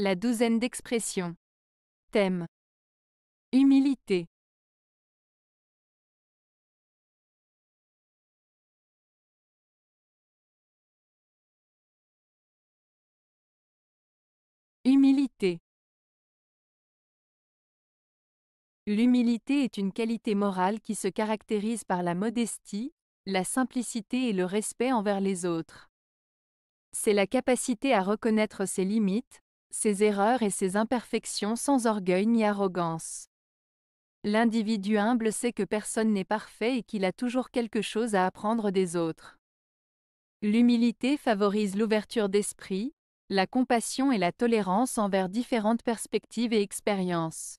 La douzaine d'expressions. Thème. Humilité. Humilité. L'humilité est une qualité morale qui se caractérise par la modestie, la simplicité et le respect envers les autres. C'est la capacité à reconnaître ses limites, ses erreurs et ses imperfections sans orgueil ni arrogance. L'individu humble sait que personne n'est parfait et qu'il a toujours quelque chose à apprendre des autres. L'humilité favorise l'ouverture d'esprit, la compassion et la tolérance envers différentes perspectives et expériences.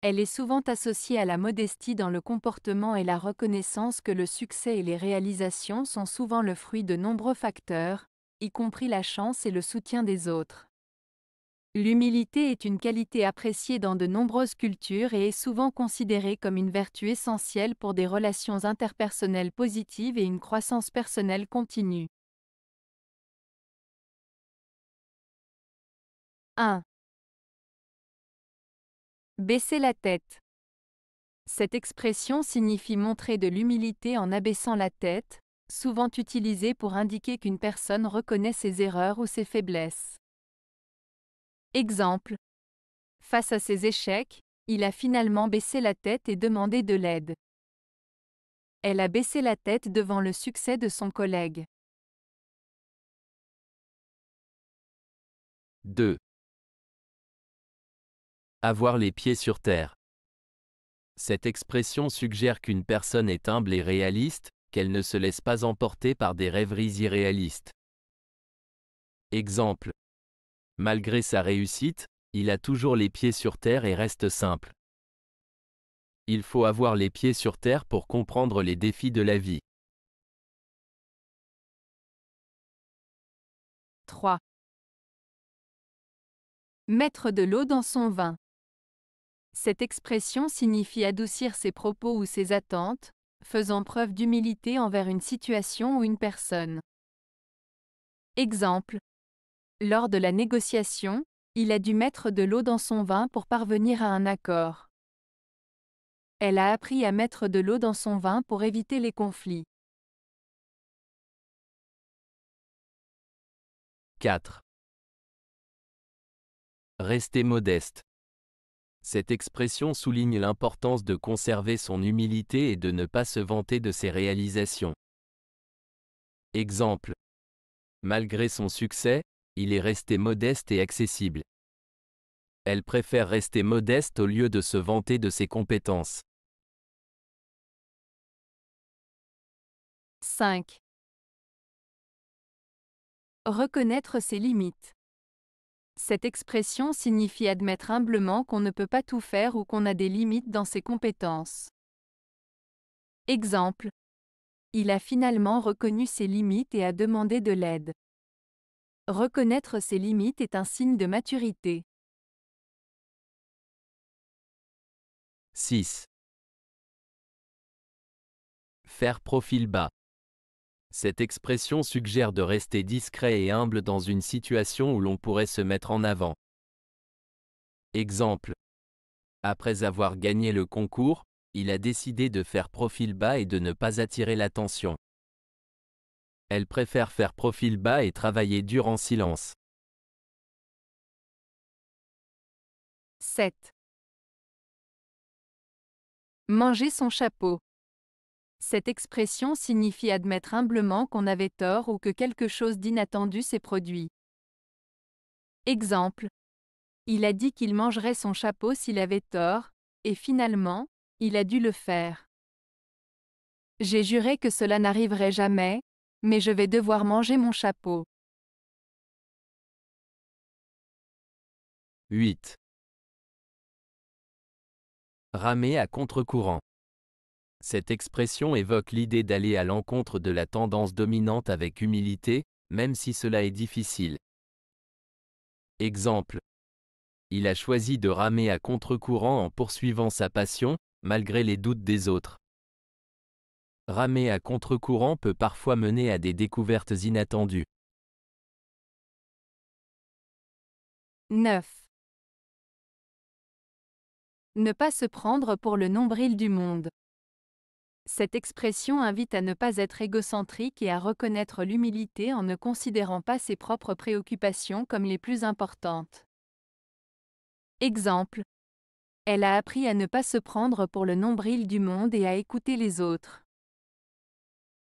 Elle est souvent associée à la modestie dans le comportement et la reconnaissance que le succès et les réalisations sont souvent le fruit de nombreux facteurs, y compris la chance et le soutien des autres. L'humilité est une qualité appréciée dans de nombreuses cultures et est souvent considérée comme une vertu essentielle pour des relations interpersonnelles positives et une croissance personnelle continue. 1. Baisser la tête. Cette expression signifie montrer de l'humilité en abaissant la tête, souvent utilisée pour indiquer qu'une personne reconnaît ses erreurs ou ses faiblesses. Exemple. Face à ses échecs, il a finalement baissé la tête et demandé de l'aide. Elle a baissé la tête devant le succès de son collègue. 2. Avoir les pieds sur terre. Cette expression suggère qu'une personne est humble et réaliste, qu'elle ne se laisse pas emporter par des rêveries irréalistes. Exemple. Malgré sa réussite, il a toujours les pieds sur terre et reste simple. Il faut avoir les pieds sur terre pour comprendre les défis de la vie. 3. Mettre de l'eau dans son vin. Cette expression signifie adoucir ses propos ou ses attentes, faisant preuve d'humilité envers une situation ou une personne. Exemple. Lors de la négociation, il a dû mettre de l'eau dans son vin pour parvenir à un accord. Elle a appris à mettre de l'eau dans son vin pour éviter les conflits. 4. Rester modeste. Cette expression souligne l'importance de conserver son humilité et de ne pas se vanter de ses réalisations. Exemple. Malgré son succès, il est resté modeste et accessible. Elle préfère rester modeste au lieu de se vanter de ses compétences. 5. Reconnaître ses limites. Cette expression signifie admettre humblement qu'on ne peut pas tout faire ou qu'on a des limites dans ses compétences. Exemple. Il a finalement reconnu ses limites et a demandé de l'aide. Reconnaître ses limites est un signe de maturité. 6. Faire profil bas. Cette expression suggère de rester discret et humble dans une situation où l'on pourrait se mettre en avant. Exemple. Après avoir gagné le concours, il a décidé de faire profil bas et de ne pas attirer l'attention. Elle préfère faire profil bas et travailler dur en silence. 7. Manger son chapeau. Cette expression signifie admettre humblement qu'on avait tort ou que quelque chose d'inattendu s'est produit. Exemple. Il a dit qu'il mangerait son chapeau s'il avait tort, et finalement, il a dû le faire. J'ai juré que cela n'arriverait jamais, mais je vais devoir manger mon chapeau. 8. Ramer à contre-courant. Cette expression évoque l'idée d'aller à l'encontre de la tendance dominante avec humilité, même si cela est difficile. Exemple. Il a choisi de ramer à contre-courant en poursuivant sa passion, malgré les doutes des autres. Ramer à contre-courant peut parfois mener à des découvertes inattendues. 9. Ne pas se prendre pour le nombril du monde. Cette expression invite à ne pas être égocentrique et à reconnaître l'humilité en ne considérant pas ses propres préoccupations comme les plus importantes. Exemple. Elle a appris à ne pas se prendre pour le nombril du monde et à écouter les autres.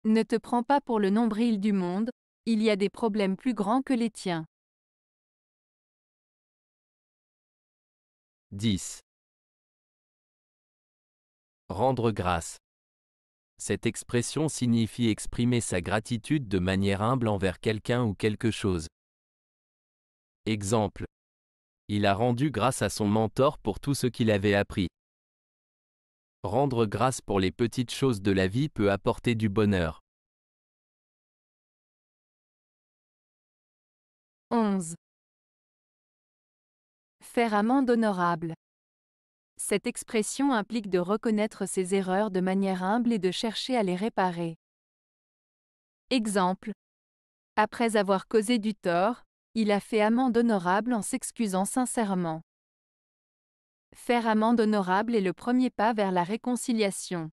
Ne te prends pas pour le nombril du monde, il y a des problèmes plus grands que les tiens. 10. Rendre grâce. Cette expression signifie exprimer sa gratitude de manière humble envers quelqu'un ou quelque chose. Exemple. Il a rendu grâce à son mentor pour tout ce qu'il avait appris. Rendre grâce pour les petites choses de la vie peut apporter du bonheur. 11. Faire amende honorable. Cette expression implique de reconnaître ses erreurs de manière humble et de chercher à les réparer. Exemple. Après avoir causé du tort, il a fait amende honorable en s'excusant sincèrement. Faire amende honorable est le premier pas vers la réconciliation.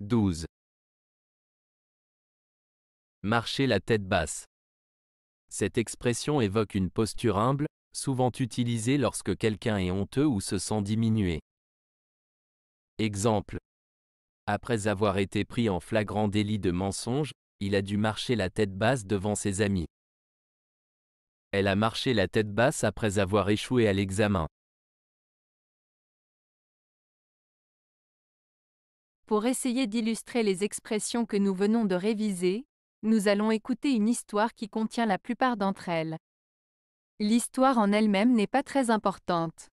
12. Marcher la tête basse. Cette expression évoque une posture humble, souvent utilisée lorsque quelqu'un est honteux ou se sent diminué. Exemple. Après avoir été pris en flagrant délit de mensonge, il a dû marcher la tête basse devant ses amis. Elle a marché la tête basse après avoir échoué à l'examen. Pour essayer d'illustrer les expressions que nous venons de réviser, nous allons écouter une histoire qui contient la plupart d'entre elles. L'histoire en elle-même n'est pas très importante.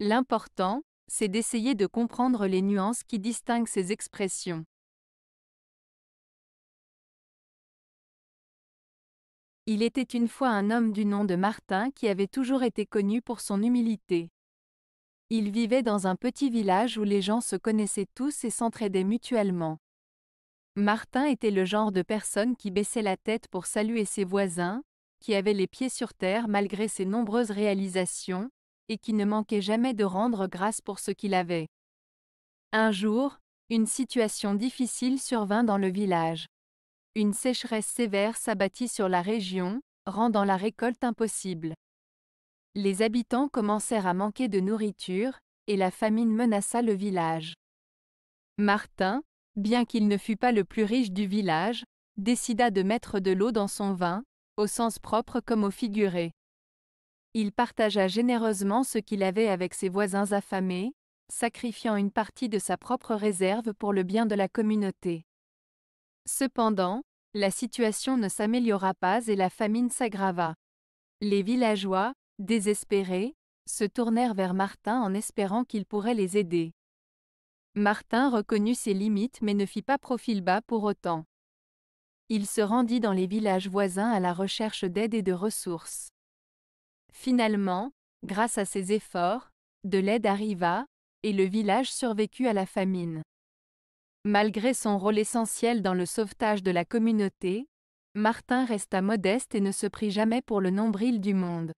L'important, c'est d'essayer de comprendre les nuances qui distinguent ces expressions. Il était une fois un homme du nom de Martin qui avait toujours été connu pour son humilité. Il vivait dans un petit village où les gens se connaissaient tous et s'entraidaient mutuellement. Martin était le genre de personne qui baissait la tête pour saluer ses voisins, qui avait les pieds sur terre malgré ses nombreuses réalisations, et qui ne manquait jamais de rendre grâce pour ce qu'il avait. Un jour, une situation difficile survint dans le village. Une sécheresse sévère s'abattit sur la région, rendant la récolte impossible. Les habitants commencèrent à manquer de nourriture, et la famine menaça le village. Martin, bien qu'il ne fût pas le plus riche du village, décida de mettre de l'eau dans son vin, au sens propre comme au figuré. Il partagea généreusement ce qu'il avait avec ses voisins affamés, sacrifiant une partie de sa propre réserve pour le bien de la communauté. Cependant, la situation ne s'améliora pas et la famine s'aggrava. Les villageois, désespérés, se tournèrent vers Martin en espérant qu'il pourrait les aider. Martin reconnut ses limites mais ne fit pas profil bas pour autant il se rendit dans les villages voisins à la recherche d'aide et de ressources. Finalement, grâce à ses efforts, de l'aide arriva, et le village survécut à la famine. Malgré son rôle essentiel dans le sauvetage de la communauté, Martin resta modeste et ne se prit jamais pour le nombril du monde.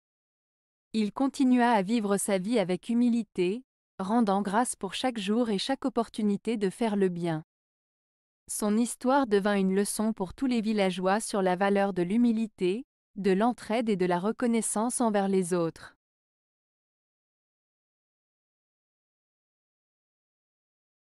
Il continua à vivre sa vie avec humilité, rendant grâce pour chaque jour et chaque opportunité de faire le bien. Son histoire devint une leçon pour tous les villageois sur la valeur de l'humilité, de l'entraide et de la reconnaissance envers les autres.